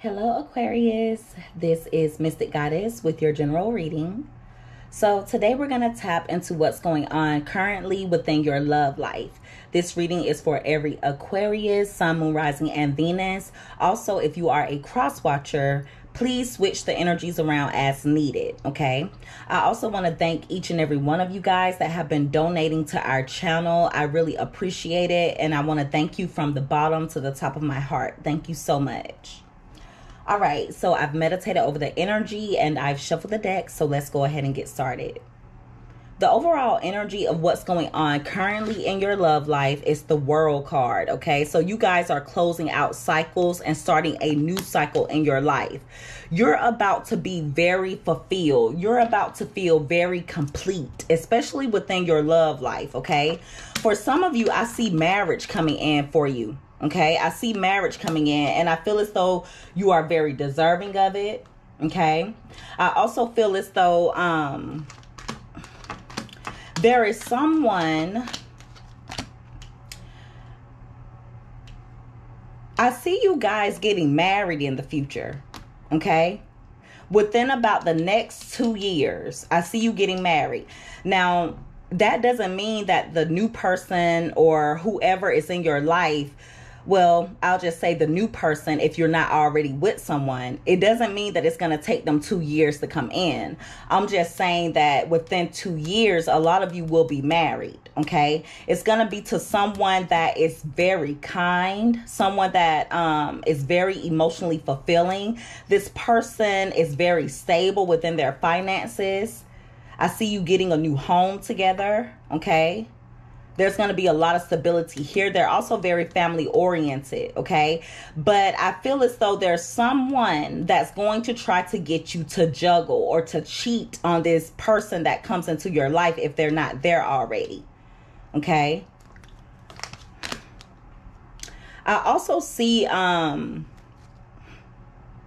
Hello, Aquarius. This is Mystic Goddess with your general reading. So, today we're going to tap into what's going on currently within your love life. This reading is for every Aquarius, Sun, Moon, Rising, and Venus. Also, if you are a cross watcher, please switch the energies around as needed. Okay. I also want to thank each and every one of you guys that have been donating to our channel. I really appreciate it. And I want to thank you from the bottom to the top of my heart. Thank you so much. All right, so I've meditated over the energy and I've shuffled the deck. So let's go ahead and get started. The overall energy of what's going on currently in your love life is the world card. Okay, so you guys are closing out cycles and starting a new cycle in your life. You're about to be very fulfilled, you're about to feel very complete, especially within your love life. Okay, for some of you, I see marriage coming in for you. Okay, I see marriage coming in, and I feel as though you are very deserving of it. Okay, I also feel as though um, there is someone. I see you guys getting married in the future. Okay, within about the next two years, I see you getting married. Now, that doesn't mean that the new person or whoever is in your life well, I'll just say the new person, if you're not already with someone, it doesn't mean that it's going to take them two years to come in. I'm just saying that within two years, a lot of you will be married. Okay. It's going to be to someone that is very kind, someone that um, is very emotionally fulfilling. This person is very stable within their finances. I see you getting a new home together. Okay there's going to be a lot of stability here. They're also very family oriented, okay? But I feel as though there's someone that's going to try to get you to juggle or to cheat on this person that comes into your life if they're not there already, okay? I also see um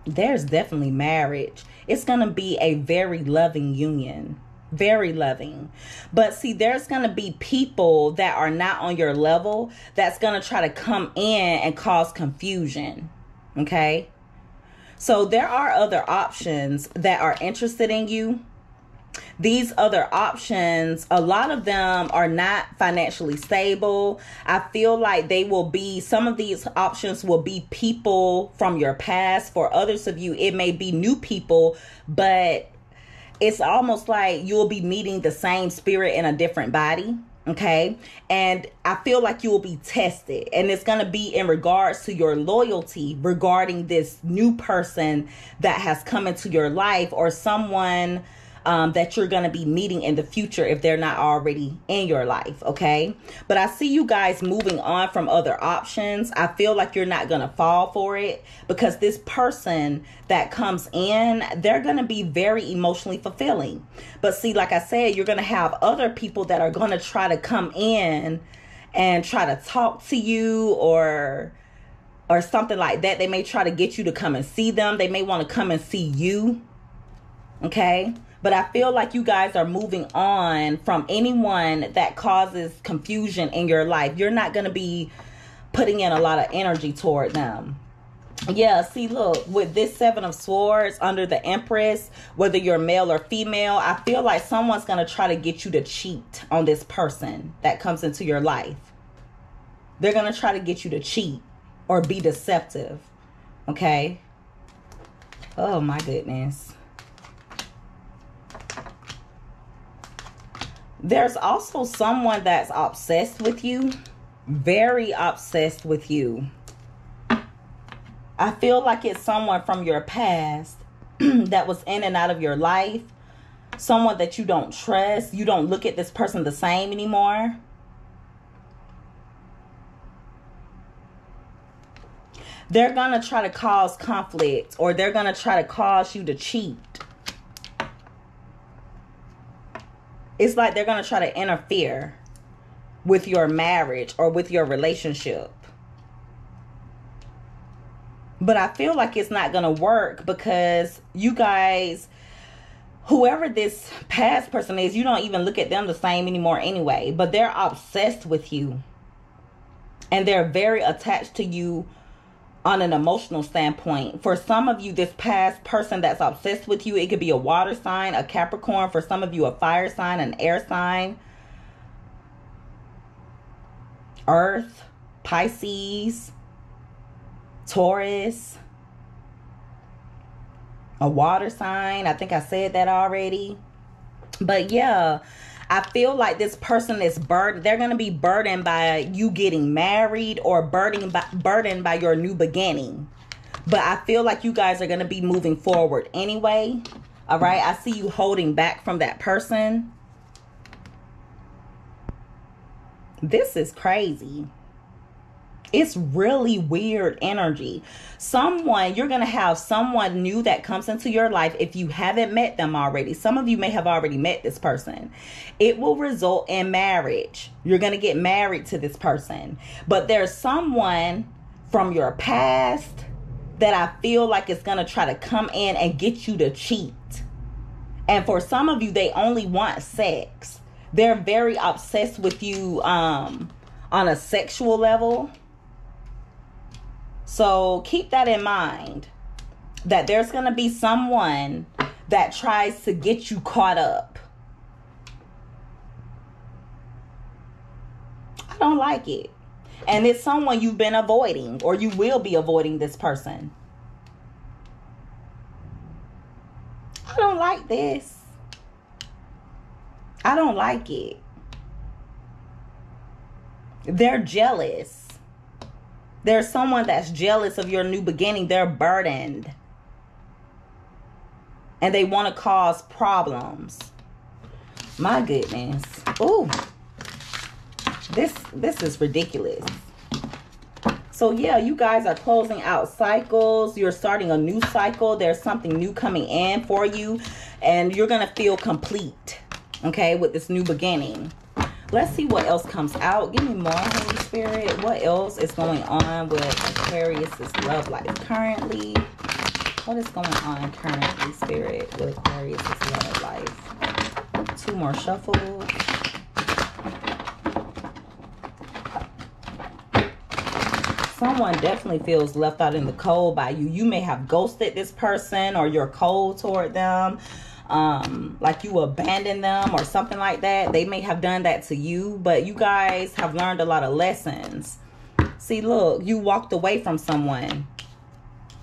there's definitely marriage. It's going to be a very loving union very loving. But see, there's going to be people that are not on your level that's going to try to come in and cause confusion. Okay? So there are other options that are interested in you. These other options, a lot of them are not financially stable. I feel like they will be, some of these options will be people from your past. For others of you, it may be new people, but it's almost like you'll be meeting the same spirit in a different body okay? And i feel like you will be tested. And it's going to be in regards to your loyalty regarding this new person that has come into your life or someone um, that you're going to be meeting in the future if they're not already in your life. Okay. But I see you guys moving on from other options. I feel like you're not going to fall for it because this person that comes in, they're going to be very emotionally fulfilling. But see, like I said, you're going to have other people that are going to try to come in and try to talk to you or or something like that. They may try to get you to come and see them. They may want to come and see you. Okay? But I feel like you guys are moving on from anyone that causes confusion in your life. You're not going to be putting in a lot of energy toward them. Yeah, see, look, with this Seven of Swords under the Empress, whether you're male or female, I feel like someone's going to try to get you to cheat on this person that comes into your life. They're going to try to get you to cheat or be deceptive. Okay? Oh, my goodness. There's also someone that's obsessed with you, very obsessed with you. I feel like it's someone from your past that was in and out of your life, someone that you don't trust. You don't look at this person the same anymore. They're going to try to cause conflict or they're going to try to cause you to cheat it's like they're going to try to interfere with your marriage or with your relationship. But I feel like it's not going to work because you guys, whoever this past person is, you don't even look at them the same anymore anyway. But they're obsessed with you. And they're very attached to you on an emotional standpoint. For some of you, this past person that's obsessed with you, it could be a water sign, a Capricorn. For some of you, a fire sign, an air sign, Earth, Pisces, Taurus, a water sign. I think I said that already. But yeah, I feel like this person is burdened. They're going to be burdened by you getting married or burdened by, burdened by your new beginning. But I feel like you guys are going to be moving forward anyway. All right. I see you holding back from that person. This is crazy it's really weird energy. Someone, you're going to have someone new that comes into your life if you haven't met them already. Some of you may have already met this person. It will result in marriage. You're going to get married to this person. But there's someone from your past that I feel like is going to try to come in and get you to cheat. And for some of you, they only want sex. They're very obsessed with you um, on a sexual level so keep that in mind that there's going to be someone that tries to get you caught up. I don't like it. And it's someone you've been avoiding or you will be avoiding this person. I don't like this. I don't like it. They're jealous. There's someone that's jealous of your new beginning. They're burdened. And they want to cause problems. My goodness. Ooh. This this is ridiculous. So yeah, you guys are closing out cycles. You're starting a new cycle. There's something new coming in for you and you're going to feel complete. Okay, with this new beginning. Let's see what else comes out. Give me more, Holy Spirit. What else is going on with Aquarius's love life currently? What is going on currently, Spirit, with Aquarius's love life? Two more shuffles. someone definitely feels left out in the cold by you. You may have ghosted this person or you're cold toward them um like you abandon them or something like that they may have done that to you but you guys have learned a lot of lessons see look you walked away from someone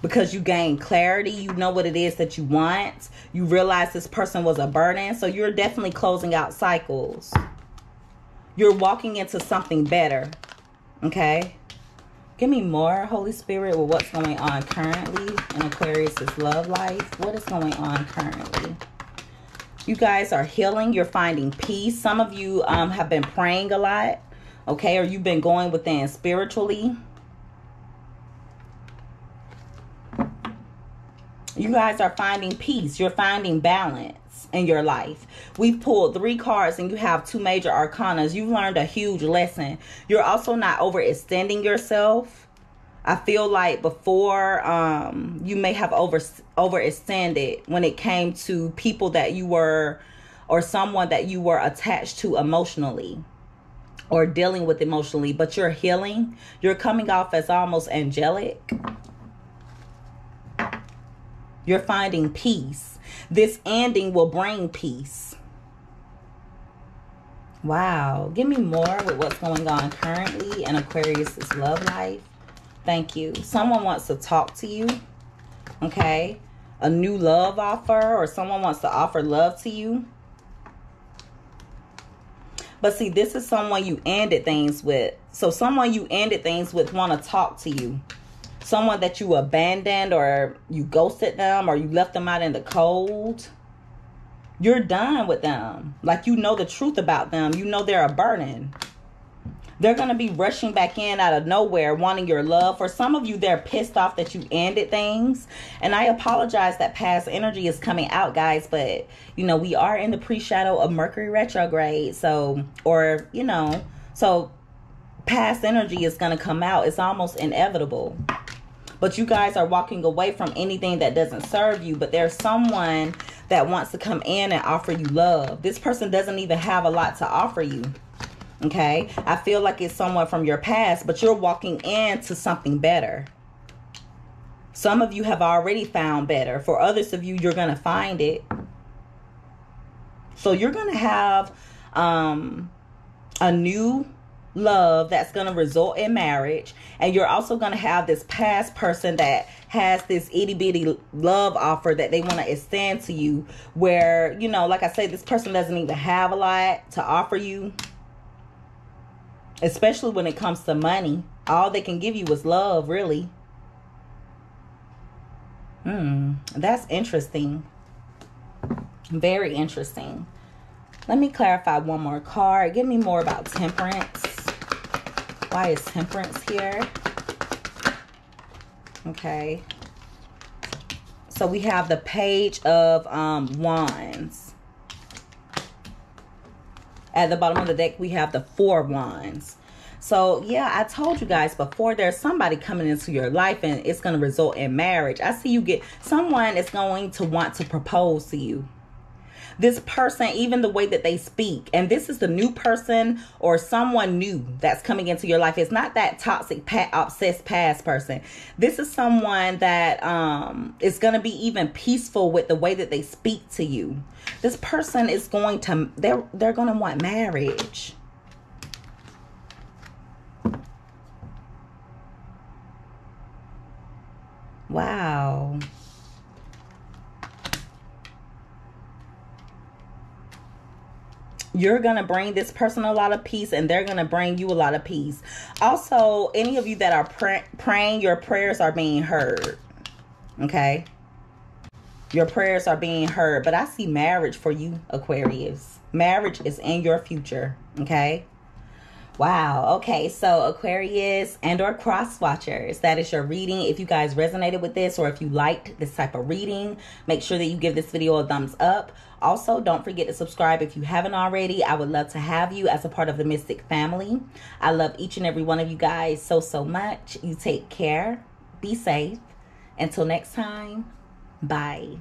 because you gained clarity you know what it is that you want you realize this person was a burden so you're definitely closing out cycles you're walking into something better okay Give me more, Holy Spirit, with what's going on currently in Aquarius's love life. What is going on currently? You guys are healing. You're finding peace. Some of you um, have been praying a lot, okay? Or you've been going within spiritually. You guys are finding peace. You're finding balance in your life. We've pulled three cards and you have two major arcanas. You've learned a huge lesson. You're also not overextending yourself I feel like before um, you may have over overextended when it came to people that you were or someone that you were attached to emotionally or dealing with emotionally, but you're healing. You're coming off as almost angelic. You're finding peace. This ending will bring peace. Wow. Give me more with what's going on currently in Aquarius's love life. Thank you. Someone wants to talk to you. Okay. A new love offer or someone wants to offer love to you. But see, this is someone you ended things with. So someone you ended things with want to talk to you. Someone that you abandoned or you ghosted them or you left them out in the cold. You're done with them. Like you know the truth about them. You know they're a burden. They're going to be rushing back in out of nowhere, wanting your love. For some of you, they're pissed off that you ended things. And I apologize that past energy is coming out, guys. But, you know, we are in the pre shadow of Mercury retrograde. So, or, you know, so past energy is going to come out. It's almost inevitable. But you guys are walking away from anything that doesn't serve you. But there's someone that wants to come in and offer you love. This person doesn't even have a lot to offer you. Okay. I feel like it's someone from your past, but you're walking into something better. Some of you have already found better. For others of you, you're going to find it. So you're going to have um, a new love that's going to result in marriage. And you're also going to have this past person that has this itty bitty love offer that they want to extend to you. Where, you know, like I said, this person doesn't even have a lot to offer you, especially when it comes to money. All they can give you is love, really. Hmm, that's interesting. Very interesting. Let me clarify one more card. Give me more about temperance. Why is temperance here? Okay. So we have the page of um, wands. At the bottom of the deck, we have the four wands. So, yeah, I told you guys before there's somebody coming into your life and it's going to result in marriage. I see you get someone is going to want to propose to you this person, even the way that they speak, and this is the new person or someone new that's coming into your life. It's not that toxic, pa- obsessed past person. This is someone that um, is going to be even peaceful with the way that they speak to you. This person is going to they're they're going to want marriage. Wow. You're going to bring this person a lot of peace and they're going to bring you a lot of peace. Also, any of you that are pray- praying, your prayers are being heard. Okay? Your prayers are being heard. But I see marriage for you, Aquarius. Marriage is in your future. Okay? Wow. Okay. So Aquarius and or cross watchers, that is your reading. If you guys resonated with this or if you liked this type of reading, make sure that you give this video a thumbs up. Also, don't forget to subscribe if you haven't already. I would love to have you as a part of the Mystic family. I love each and every one of you guys so, so much. You take care. Be safe. Until next time, bye.